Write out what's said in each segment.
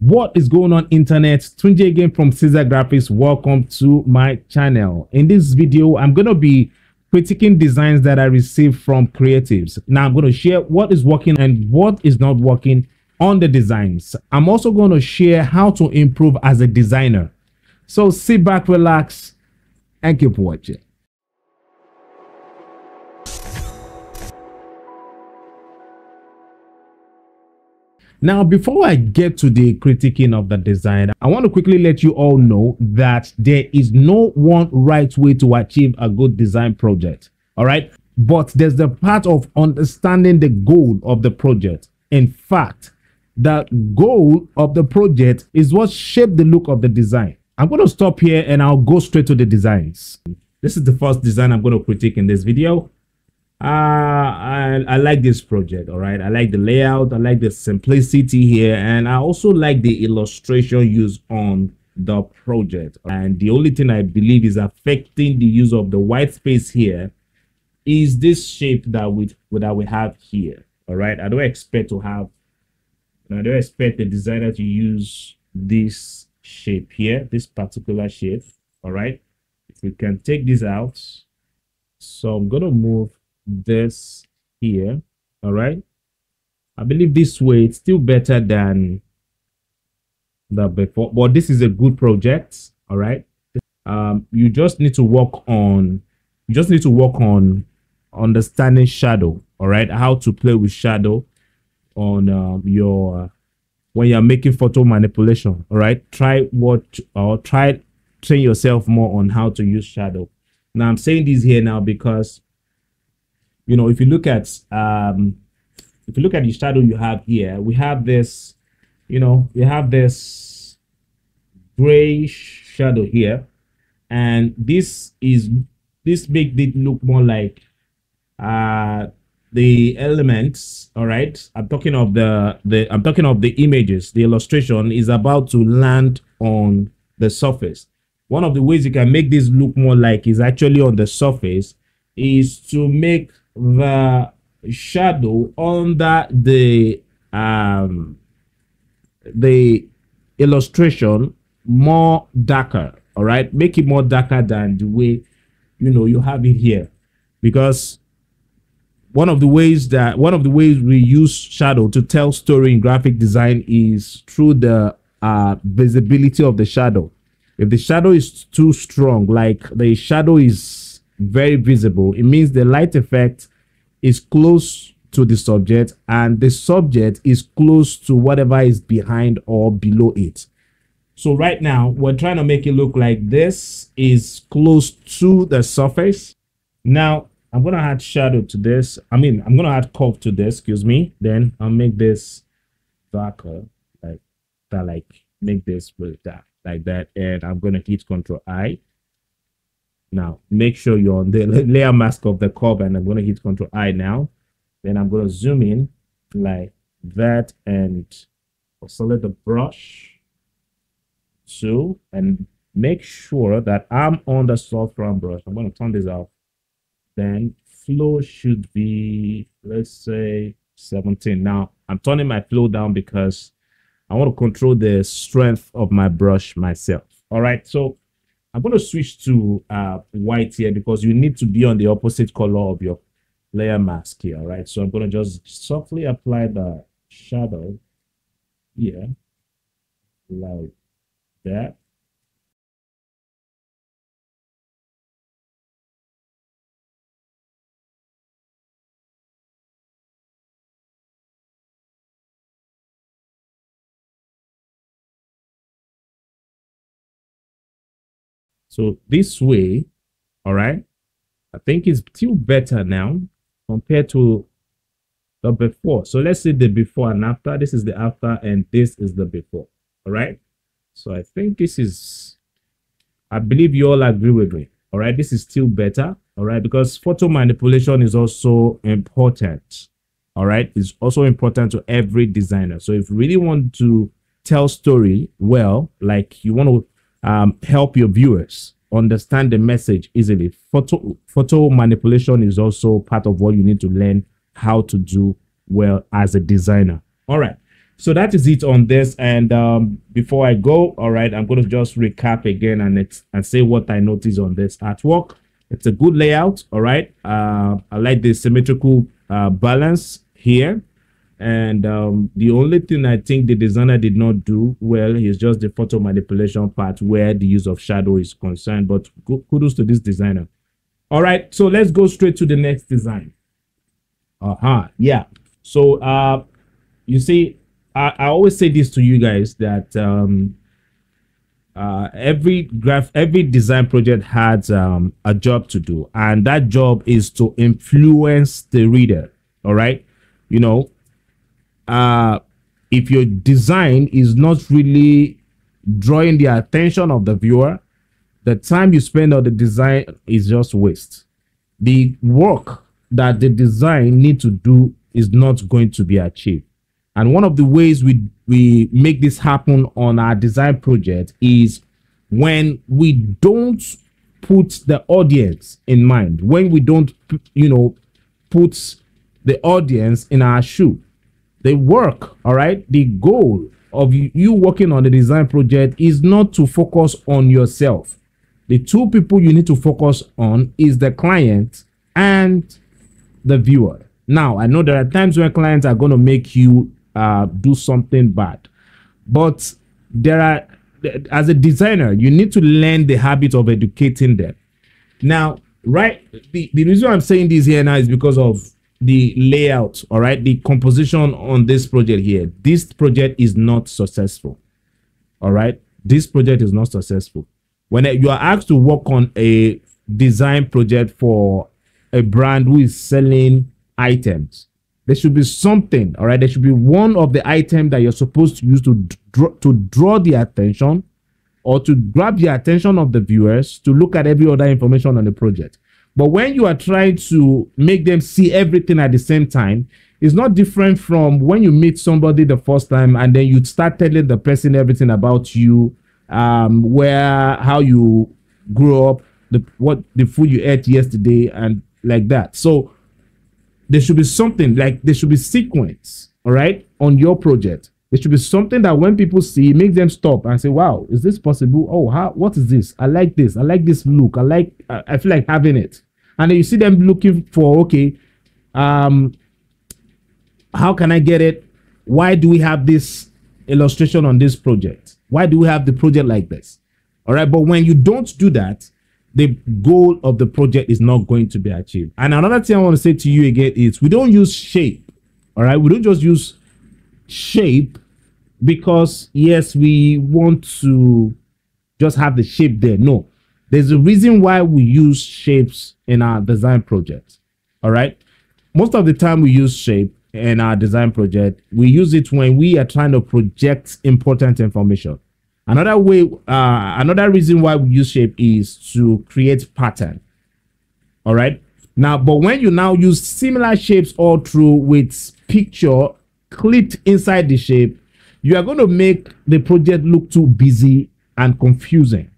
What is going on internet? Tunji again from Ceasar Graphix. Welcome to my channel. In this video, I'm going to be critiquing designs that I received from creatives. Now I'm going to share what is working and what is not working on the designs. I'm also going to share how to improve as a designer. So sit back, relax, and keep watching. Now, before I get to the critiquing of the design, I want to quickly let you all know that there is no one right way to achieve a good design project. All right. But there's the part of understanding the goal of the project. In fact, the goal of the project is what shaped the look of the design. I'm going to stop here and I'll go straight to the designs. This is the first design I'm going to critique in this video uh I, I like this project all right? I like the layout. I like the simplicity here. And i also like the illustration used on the project. And the only thing i believe is affecting the use of the white space here is this shape that we that we have here all right? I don't expect to have i don't expect the designer to use this shape here this particular shape all right? If we can take this out so i'm to move this here all right? I believe this way it's still better than the before but this is a good project all right? Um you just need to work on you just need to work on understanding shadow all right? How to play with shadow on um, your when you're making photo manipulation all right? Try what or try train yourself more on how to use shadow. Now i'm saying this here now because you know, if you look at um, if you look at the shadow you have here, we have this, you know, we have this gray shadow here, and this is this make it look more like uh the elements all right? I'm talking of the the i'm talking of the images. The illustration is about to land on the surface. One of the ways you can make this look more like is actually on the surface is to make the shadow under the um the illustration more darker all right? Make it more darker than the way you know you have it here. Because one of the ways that one of the ways we use shadow to tell story in graphic design is through the uh visibility of the shadow. If the shadow is too strong like the shadow is very visible. It means the light effect is close to the subject and the subject is close to whatever is behind or below it. So right now, we're trying to make it look like this is close to the surface. Now, I'm going to add shadow to this. I mean, I'm going to add curve to this, excuse me. Then I'll make this darker, like that, like make this really dark, like that. And I'm going to hit Control I now, make sure you're on the layer mask of the curve and I'm going to hit Control I now. Then I'm going to zoom in like that and select the brush two and make sure that I'm on the soft round brush. I'm going to turn this off. Then flow should be, let's say 17. Now I'm turning my flow down because I want to control the strength of my brush myself. All right. So I'm going to switch to uh, white here because you need to be on the opposite color of your layer mask here, right? So I'm going to just softly apply the shadow here like that. So this way, all right, I think it's still better now compared to the before. So let's see the before and after. This is the after and this is the before. All right. So I think this is, I believe you all agree with me. All right. This is still better. All right. Because photo manipulation is also important. All right. It's also important to every designer. So if you really want to tell story well, like you want to um, help your viewers understand the message easily. Photo photo manipulation is also part of what you need to learn how to do well as a designer. All right. so that is it on this and um, before i go all right i'm going to just recap again and and say what i noticed on this artwork it's a good layout all right uh, i like the symmetrical uh, balance here and um, the only thing i think the designer did not do well is just the photo manipulation part where the use of shadow is concerned but kudos to this designer. All right so let's go straight to the next design. Uh-huh yeah. So uh you see I, I always say this to you guys that um, uh, every graph, every design project has um, a job to do, and that job is to influence the reader. All right, you know, uh, if your design is not really drawing the attention of the viewer, the time you spend on the design is just waste. The work that the design need to do is not going to be achieved. And one of the ways we we make this happen on our design project is when we don't put the audience in mind, when we don't, you know, put the audience in our shoe. The work, all right, the goal of you, working on the design project is not to focus on yourself. The two people you need to focus on is the client and the viewer. Now, I know there are times when clients are going to make you uh, do something bad. But there are, as a designer, you need to learn the habit of educating them. Now, right, the, the reason I'm saying this here now is because of the layout, all right, the composition on this project here. This project is not successful, all right? This project is not successful. When you are asked to work on a design project for a brand who is selling items, there should be something all right there should be one of the items that you're supposed to use to draw to draw the attention or to grab the attention of the viewers to look at every other information on the project but when you are trying to make them see everything at the same time it's not different from when you meet somebody the first time and then you start telling the person everything about you um where how you grew up the what the food you ate yesterday and like that so there should be something like there should be sequence, all right, on your project. There should be something that when people see, make them stop and say, "Wow, is this possible? Oh, how? What is this? I like this. I like this look. I like. I, I feel like having it." And then you see them looking for, okay, um, how can I get it? Why do we have this illustration on this project? Why do we have the project like this? All right, but when you don't do that, the goal of the project is not going to be achieved. And another thing I want to say to you again is we don't use shape. All right. We don't just use shape because, yes, we want to just have the shape there. No, there's a reason why we use shapes in our design project. All right. Most of the time we use shape in our design project. We use it when we are trying to project important information. Another way, uh, another reason why we use shape is to create pattern. All right. Now, but when you now use similar shapes all through with picture clipped inside the shape, you are going to make the project look too busy and confusing.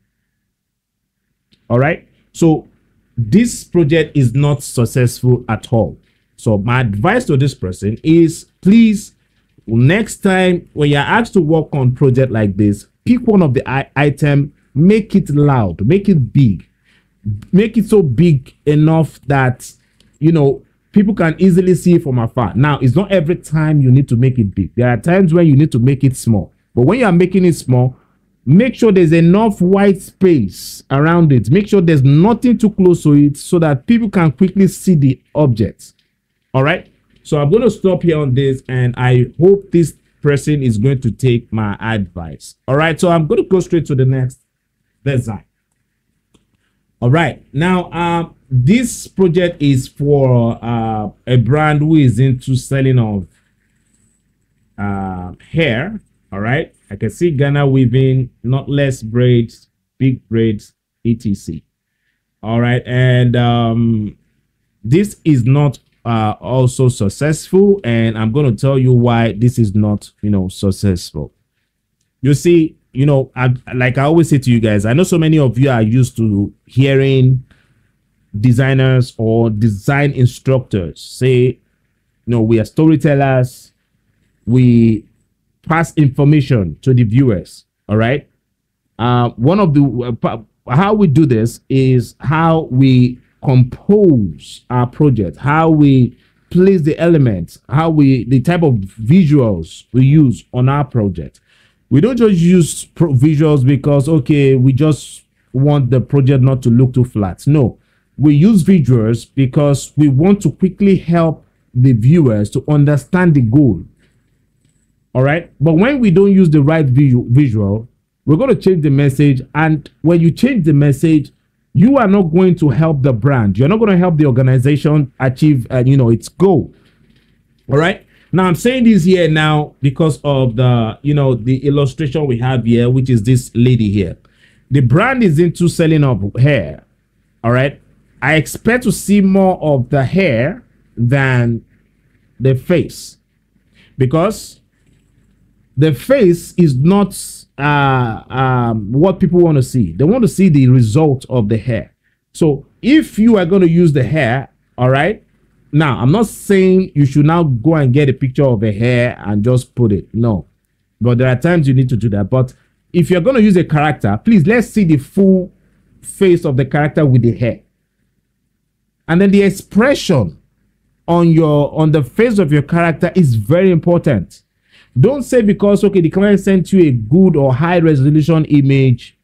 All right. So this project is not successful at all. So my advice to this person is please next time when you're asked to work on project like this, pick one of the item, make it loud, make it big, make it so big enough that you know people can easily see from afar. Now, it's not every time you need to make it big. There are times when you need to make it small. But when you are making it small, make sure there's enough white space around it. Make sure there's nothing too close to it so that people can quickly see the objects. All right. So I'm going to stop here on this and I hope this person is going to take my advice. All right, so I'm going to go straight to the next design. All right, now um, this project is for uh, a brand who is into selling of uh, hair. All right, I can see Ghana weaving, knotless braids, big braids, etc. All right, and um, this is not uh, also successful. And i'm going to tell you why this is not you know successful. You see you know I, like i always say to you guys i know so many of you are used to hearing designers or design instructors say you know we are storytellers we pass information to the viewers. All right. Uh, one of the uh, how we do this is how we compose our project, how we place the elements, how we the type of visuals we use on our project. We don't just use visuals because okay, we just want the project not to look too flat. No, we use visuals because we want to quickly help the viewers to understand the goal. All right. But when we don't use the right visual, we're going to change the message. And when you change the message, you are not going to help the brand. You're not going to help the organization achieve, uh, you know, its goal. All right. Now I'm saying this here now because of the, you know, the illustration we have here, which is this lady here. The brand is into selling of hair. All right. I expect to see more of the hair than the face because the face is not uh, um, what people want to see. They want to see the result of the hair. So if you are going to use the hair, all right. Now, I'm not saying you should now go and get a picture of a hair and just put it. No. But there are times you need to do that. But if you're going to use a character, please let's see the full face of the character with the hair. And then the expression on your on the face of your character is very important. Don't say because okay the client sent you a good or high resolution image,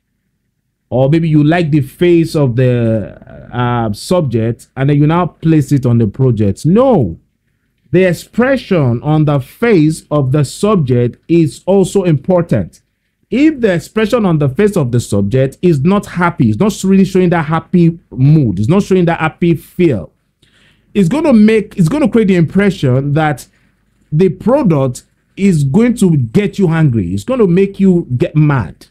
or maybe you like the face of the uh, subject and then you now place it on the project. No, the expression on the face of the subject is also important. If the expression on the face of the subject is not happy, it's not really showing that happy mood, it's not showing that happy feel, it's going to make, it's going to create the impression that the product is going to get you angry. It's going to make you get mad.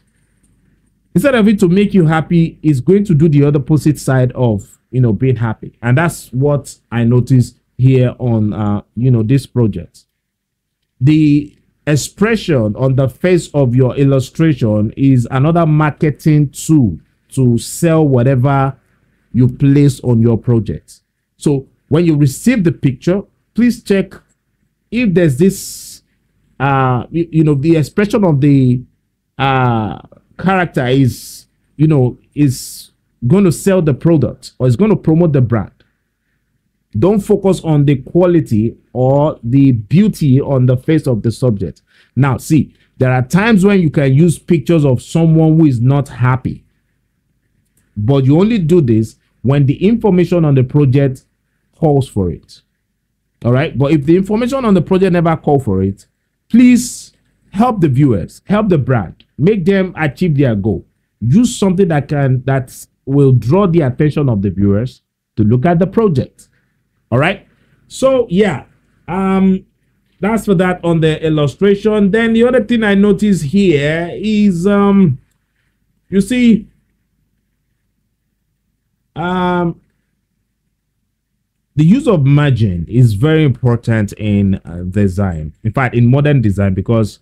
Instead of it to make you happy, it's going to do the other opposite side of you know being happy. And that's what I noticed here on uh, you know this project. The expression on the face of your illustration is another marketing tool to sell whatever you place on your project. So when you receive the picture, please check if there's this uh you, you know the expression of the uh character is you know is going to sell the product or is going to promote the brand. Don't focus on the quality or the beauty on the face of the subject. Now see there are times when you can use pictures of someone who is not happy. But you only do this when the information on the project calls for it. All right? But if the information on the project never call for it please help the viewers, help the brand, make them achieve their goal. Use something that can that will draw the attention of the viewers to look at the project. All right. So yeah, um, that's for that on the illustration. Then the other thing I notice here is um, you see, um, the use of margin is very important in uh, design. In fact, in modern design, because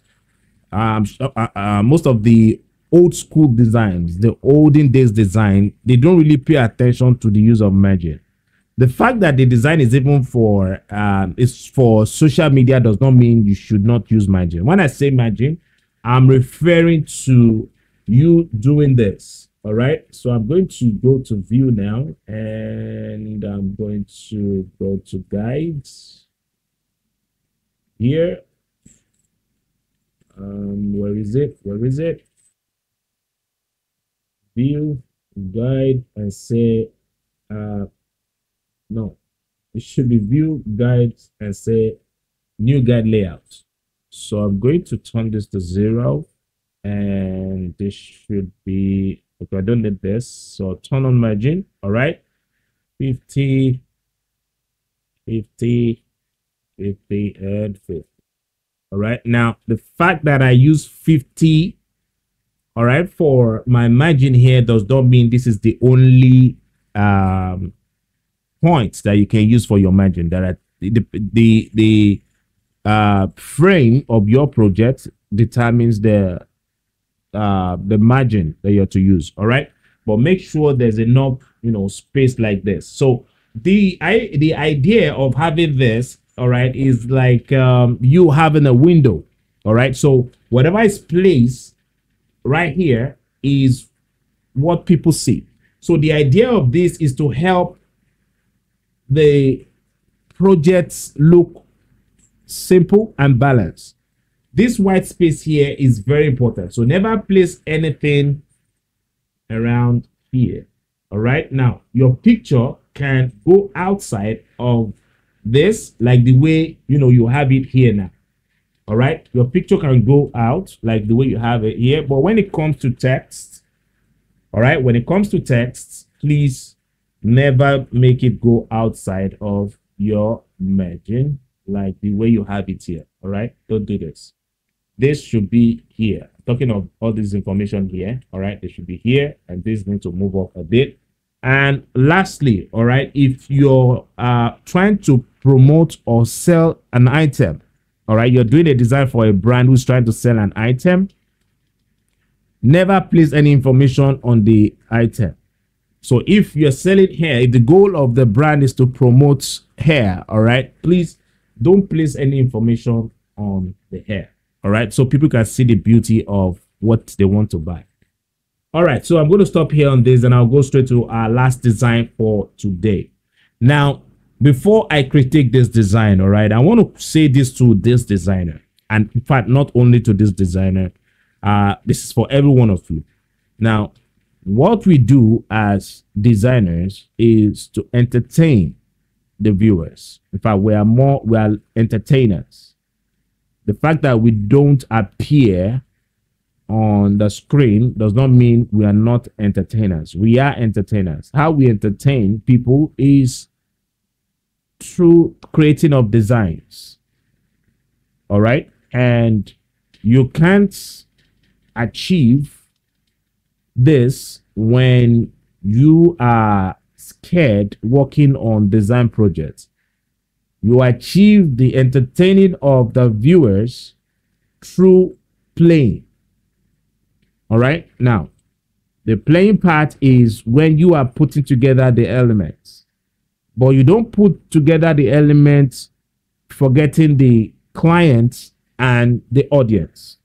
um, uh, uh, most of the old school designs, the olden days design, they don't really pay attention to the use of margin. The fact that the design is even for um, is for social media does not mean you should not use margin. When I say margin, I'm referring to you doing this all right, so I'm going to go to view now and I'm going to go to guides here. Um, where is it? Where is it? View, guide, and say, uh, no, it should be view, guides, and say new guide layout. So I'm going to turn this to zero and this should be Okay, I don't need this. So turn on margin. All right. 50, 50, 50, and 50. All right. Now, the fact that I use 50, all right, for my margin here does not mean this is the only um, points that you can use for your margin. That the, the, the uh, frame of your project determines the uh, the margin that you're to use. All right. But make sure there's enough, you know, space like this. So the I the idea of having this, all right, is like um, you having a window. All right. So whatever is placed right here is what people see. So the idea of this is to help the projects look simple and balanced. This white space here is very important. So never place anything around here. All right. Now your picture can go outside of this like the way you know you have it here now. All right? Your picture can go out like the way you have it here. But when it comes to text all right? When it comes to text please never make it go outside of your margin like the way you have it here. All right? Don't do this. This should be here. Talking of all this information here all right? They should be here and this needs to move up a bit and lastly, all right, if you're uh, trying to promote or sell an item, all right, you're doing a design for a brand who's trying to sell an item, never place any information on the item. So if you're selling hair, if the goal of the brand is to promote hair, all right, please don't place any information on the hair, all right, so people can see the beauty of what they want to buy. All right, so I'm going to stop here on this and I'll go straight to our last design for today. Now, before I critique this design, all right, I want to say this to this designer. And in fact, not only to this designer, uh, this is for every one of you. Now, what we do as designers is to entertain the viewers. In fact, we are more, we are entertainers. The fact that we don't appear on the screen does not mean we are not entertainers. We are entertainers. How we entertain people is through creating of designs. All right. And you can't achieve this when you are scared working on design projects. You achieve the entertaining of the viewers through playing all right. Now, the playing part is when you are putting together the elements, but you don't put together the elements forgetting the client and the audience.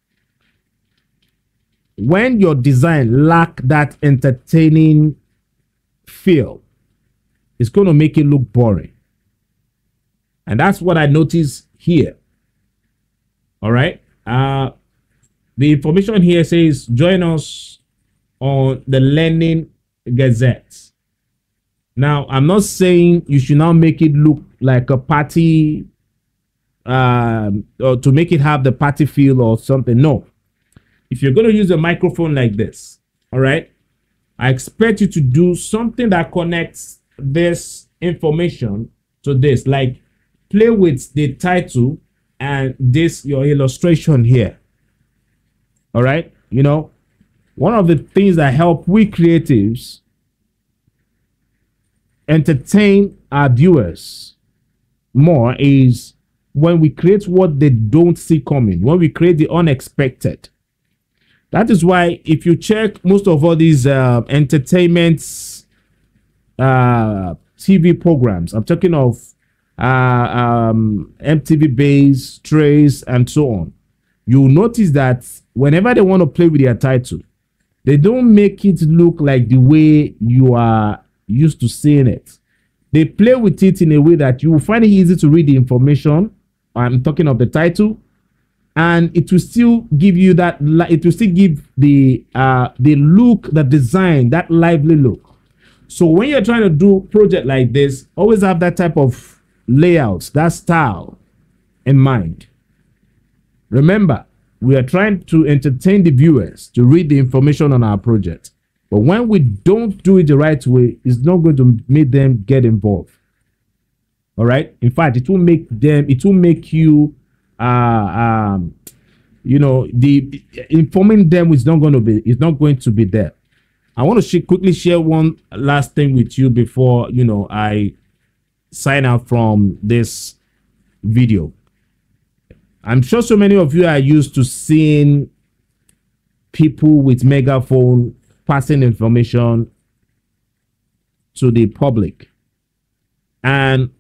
When your design lack that entertaining feel, it's going to make it look boring. And that's what I notice here. All right. Uh, the information here says join us on the Learning Gazette. Now, I'm not saying you should now make it look like a party um, or to make it have the party feel or something. No. If you're going to use a microphone like this, all right, I expect you to do something that connects this information to this, like play with the title and this your illustration here. All right. You know, one of the things that help we creatives entertain our viewers more is when we create what they don't see coming, when we create the unexpected. That is why if you check most of all these uh, entertainment uh, TV programs, I'm talking of uh, um, MTV Base, Trace, and so on you'll notice that whenever they want to play with their title, they don't make it look like the way you are used to seeing it. They play with it in a way that you will find it easy to read the information. I'm talking of the title, and it will still give you that. It will still give the uh, the look, the design, that lively look. So when you're trying to do project like this, always have that type of layouts, that style in mind. Remember, we are trying to entertain the viewers to read the information on our project. But when we don't do it the right way, it's not going to make them get involved. All right. In fact, it will make them, it will make you, uh, um, you know, the informing them is not going to be, it's not going to be there. I want to sh quickly share one last thing with you before, you know, I sign out from this video. I'm sure so many of you are used to seeing people with megaphone passing information to the public. And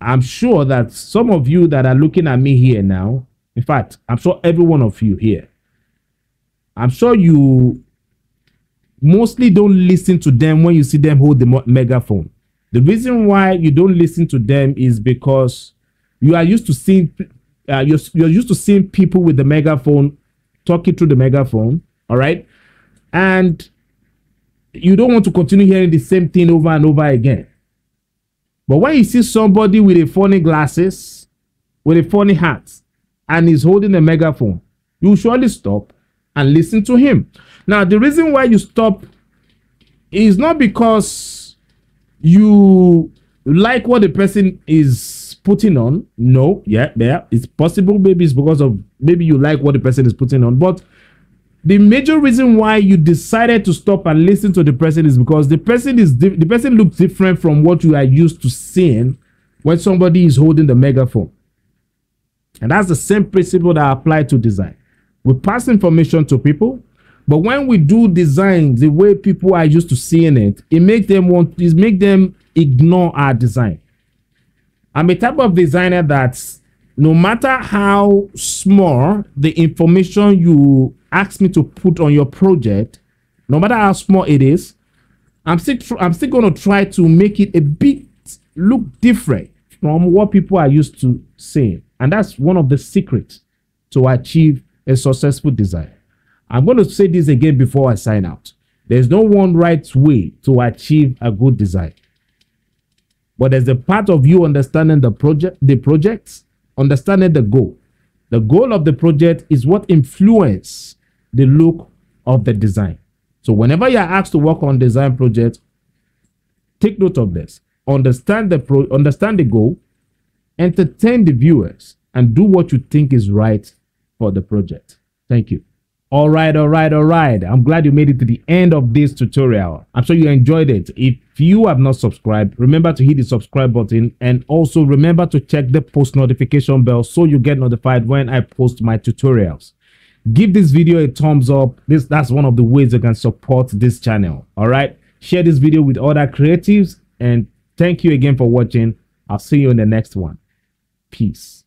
I'm sure that some of you that are looking at me here now, In fact, I'm sure every one of you here, I'm sure you mostly don't listen to them when you see them hold the megaphone. The reason why you don't listen to them is because you are used to seeing uh, you're, you're used to seeing people with the megaphone talking through the megaphone, all right? And you don't want to continue hearing the same thing over and over again. But when you see somebody with a funny glasses, with a funny hat, and he's holding a megaphone, you surely stop and listen to him. Now, the reason why you stop is not because you like what the person is putting on. No, yeah, yeah, it's possible. Maybe it's because of maybe you like what the person is putting on, but the major reason why you decided to stop and listen to the person is because the person is the person looks different from what you are used to seeing when somebody is holding the megaphone and that's the same principle that apply to design we pass information to people but when we do design the way people are used to seeing it it makes them want it make them ignore our design i'm a type of designer that's no matter how small the information you ask me to put on your project, no matter how small it is, I'm still I'm still going to try to make it a bit look different from what people are used to seeing. And that's one of the secrets to achieve a successful design. I'm going to say this again before I sign out. There's no one right way to achieve a good design. But there's a part of you understanding the project, the projects, understanding the goal. The goal of the project is what influence the look of the design. So whenever you're asked to work on design project, take note of this. Understand the pro understand the goal, entertain the viewers, and do what you think is right for the project. Thank you. All right, all right, all right. I'm glad you made it to the end of this tutorial. I'm sure you enjoyed it. If you have not subscribed, remember to hit the subscribe button and also remember to check the post notification bell so you get notified when I post my tutorials. Give this video a thumbs up. This that's one of the ways you can support this channel. All right? Share this video with other creatives and thank you again for watching. I'll see you in the next one. Peace